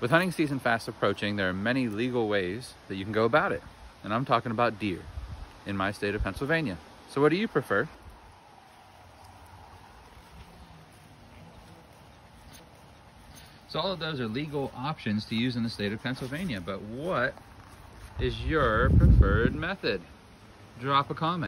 With hunting season fast approaching, there are many legal ways that you can go about it. And I'm talking about deer in my state of Pennsylvania. So what do you prefer? So all of those are legal options to use in the state of Pennsylvania, but what is your preferred method? Drop a comment.